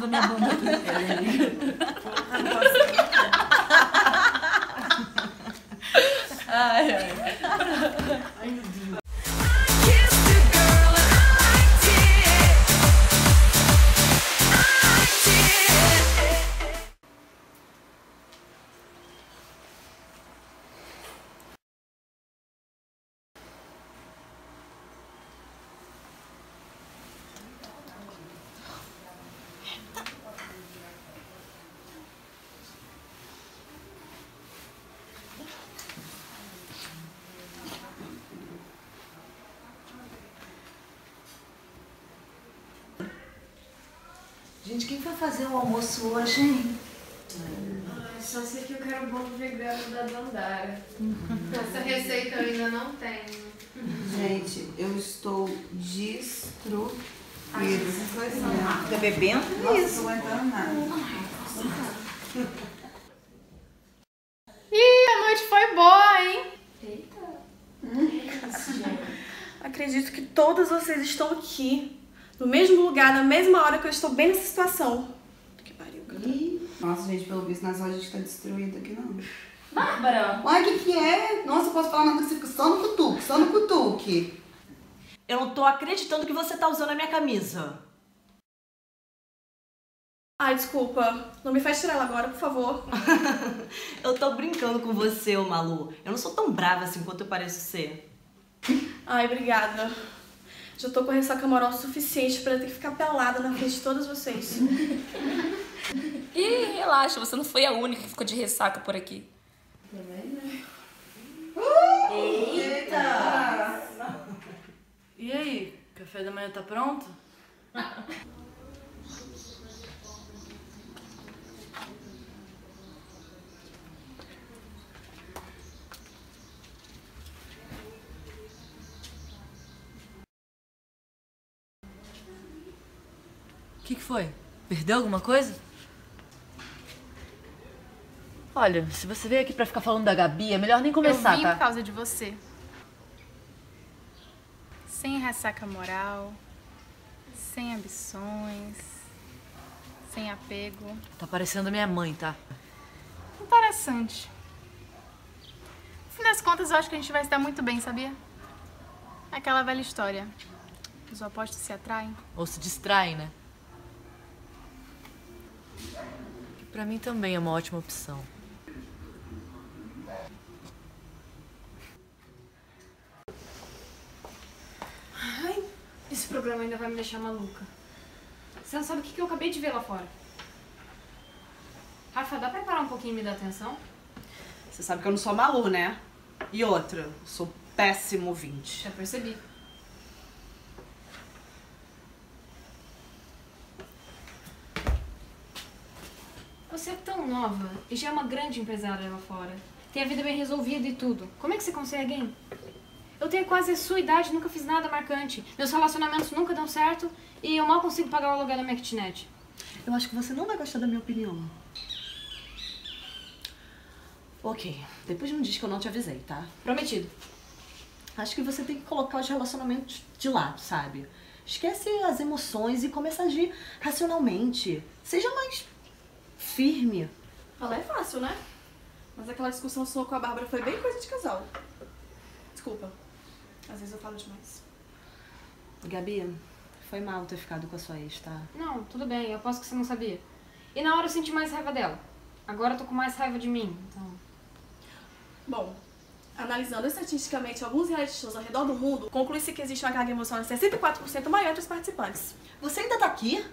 da minha Gente, quem vai fazer o almoço hoje, hein? Ai, só sei que eu quero bolo vegano da Dandara. Essa receita eu ainda não tenho. Gente, eu estou destruída. Tá bebendo? Nossa, não tô aguentando nada. Ih, a noite foi boa, hein? Acredito que todas vocês estão aqui, no mesmo lugar, na mesma hora que eu estou bem nessa situação. Que pariu, cara. Ih, Nossa, gente, pelo visto, nessa hora a gente tá destruída aqui, não. Bárbara! Uai, o que que é? Nossa, eu posso falar nada, fica só no cutuque, só no cutuque. Eu não tô acreditando que você tá usando a minha camisa. Ai, desculpa. Não me faz tirar ela agora, por favor. Eu tô brincando com você, ô Malu. Eu não sou tão brava assim quanto eu pareço ser. Ai, obrigada. Já tô com ressaca moral suficiente pra ter que ficar pelada na frente de todos vocês. Ih, relaxa, você não foi a única que ficou de ressaca por aqui. E aí, café da manhã tá pronto? que, que foi? Perdeu alguma coisa? Olha, se você veio aqui pra ficar falando da Gabi, é melhor nem começar, eu vim tá? por causa de você. Sem ressaca moral, sem ambições, sem apego. Tá parecendo minha mãe, tá? Interessante. No fim das contas, eu acho que a gente vai se dar muito bem, sabia? Aquela velha história. Os opostos se atraem. Ou se distrai, né? Pra mim também é uma ótima opção. Esse programa ainda vai me deixar maluca. Você não sabe o que que eu acabei de ver lá fora. Rafa, dá pra parar um pouquinho e me dar atenção? Você sabe que eu não sou Malu, né? E outra, sou péssimo ouvinte. Já percebi. Você é tão nova e já é uma grande empresária lá fora. Tem a vida bem resolvida e tudo. Como é que você consegue, hein? Eu tenho quase a sua idade, nunca fiz nada marcante. Meus relacionamentos nunca dão certo e eu mal consigo pagar o aluguel da minha kitnet. Eu acho que você não vai gostar da minha opinião. Ok, depois não diz que eu não te avisei, tá? Prometido. Acho que você tem que colocar os relacionamentos de lado, sabe? Esquece as emoções e começa a agir racionalmente. Seja mais firme. Falar é fácil, né? Mas aquela discussão sua com a Bárbara foi bem coisa de casal. Desculpa. Às vezes eu falo demais. Gabi, foi mal ter ficado com a sua ex, tá? Não, tudo bem, eu posso que você não sabia. E na hora eu senti mais raiva dela. Agora eu tô com mais raiva de mim, então. Bom, analisando estatisticamente alguns reality shows ao redor do mundo, conclui-se que existe uma carga emocional 64% maior entre os participantes. Você ainda tá aqui?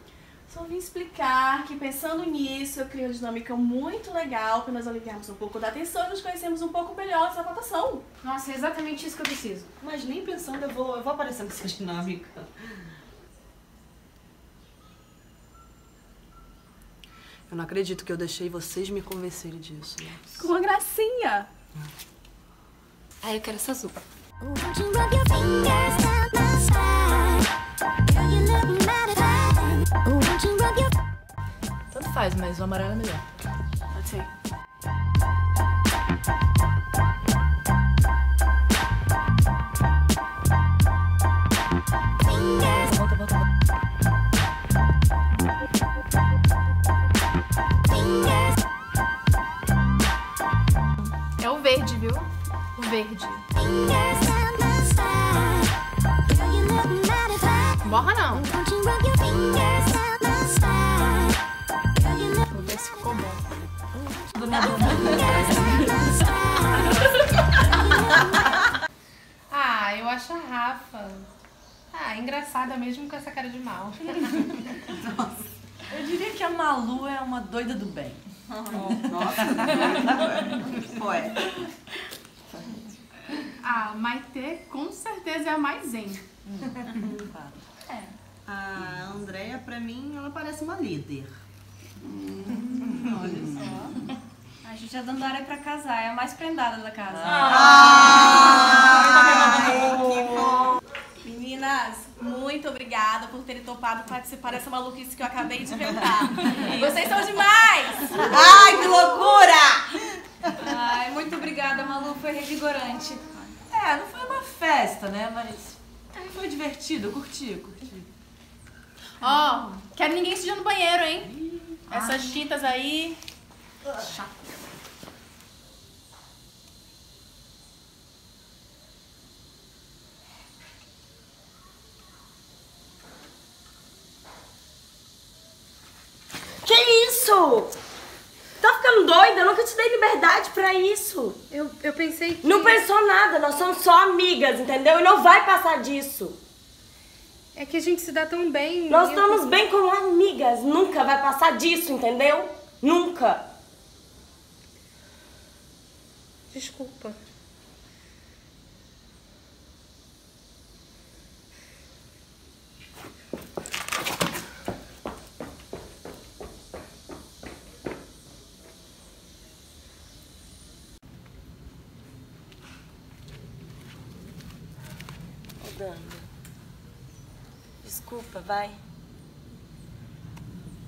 Só vim explicar que pensando nisso, eu criei uma dinâmica muito legal para nós aliviarmos um pouco da tensão e nos conhecermos um pouco melhor nessa votação. Nossa, é exatamente isso que eu preciso. Mas nem pensando, eu vou, eu vou aparecer nessa dinâmica. Eu não acredito que eu deixei vocês me convencerem disso. Com uma gracinha! Ah, eu quero essa azul. Won't you rub your fingers down my spine? Tanto faz, mas o amarelo é melhor. Pode ser. É o verde, viu? O verde. Morra não. Engraçada mesmo com essa cara de mal. Eu diria que a Malu é uma doida do bem. Nossa. Poeta. A Maitê com certeza é a mais zen. A Andrea, pra mim, ela parece uma líder. A gente, a Dandara é pra casar, é a mais prendada da casa. Meninas, muito obrigada por terem topado participar dessa maluquice que eu acabei de inventar. Vocês são demais! Ai, que loucura! Ai, muito obrigada, Malu, foi revigorante. É, não foi uma festa, né? Mas foi divertido, eu curti, eu curti. Ó, quero ninguém sujando no banheiro, hein? Essas tintas aí. Que Tá ficando doida? Eu nunca te dei liberdade pra isso. Eu, eu pensei que. Não pensou nada, nós somos só amigas, entendeu? E não vai passar disso. É que a gente se dá tão bem. Nós e eu estamos bem como amigas, nunca vai passar disso, entendeu? Nunca. Desculpa. Ô, Danda. Desculpa, vai.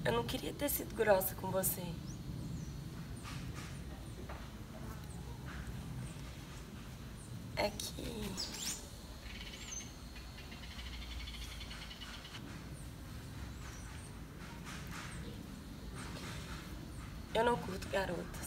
Eu não queria ter sido grossa com você. É que. Eu não curto garotas.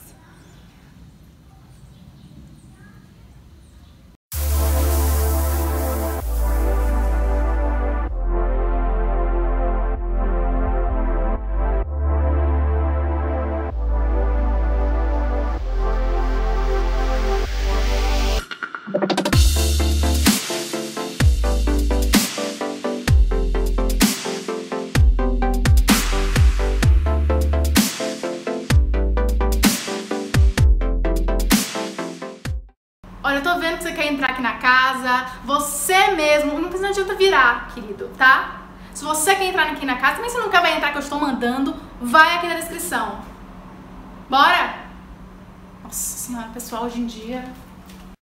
Olha, eu tô vendo que você quer entrar aqui na casa. Você mesmo. Não não adianta virar, querido, tá? Se você quer entrar aqui na casa, também você nunca vai entrar que eu estou mandando, vai aqui na descrição. Bora? Nossa senhora, pessoal, hoje em dia